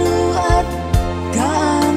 Karuat Kaan